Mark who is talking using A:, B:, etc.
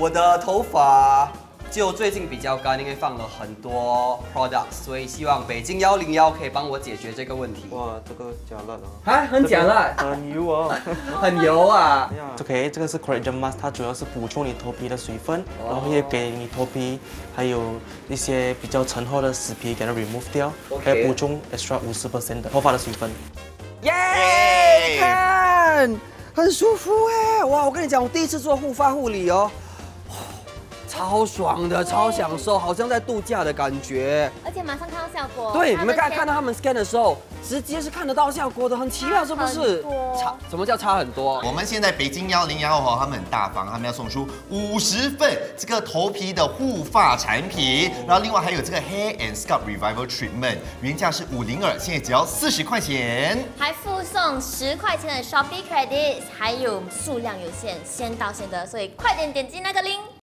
A: 我的头发就最近比较干，因为放了很多 products，所以希望北京幺零幺可以帮我解决这个问题。
B: 哇，这个加辣啊，
A: 啊，很假辣，
B: 很油啊！
A: 很油啊
B: ！OK，这个是 collagen mask，它主要是补充你头皮的水分，然后也给你头皮还有一些比较沉厚的死皮给它 remove 掉还有补充 extra 五十 percent 的头发的水分。
A: 耶！你看，很舒服哎！哇，我跟你讲，我第一次做护发护理哦，超爽的，超享受，好像在度假的感觉。
C: 而且马上看到效果。
A: 对，你们刚才看到他们 scan 的时候，直接是看得到效果的，很奇妙，是不是？差什么叫差很多？
D: 我们现在北京幺零幺哦，他们很大方，他们要送出五十份这个头皮的护发产品，然后另外还有这个 Hair and Scalp Revival Treatment，原价是五零二，现在只要四十块钱。
C: 还附送十块钱的 Shopee Credit，还有数量有限，先到先得，所以快点点击那个 link。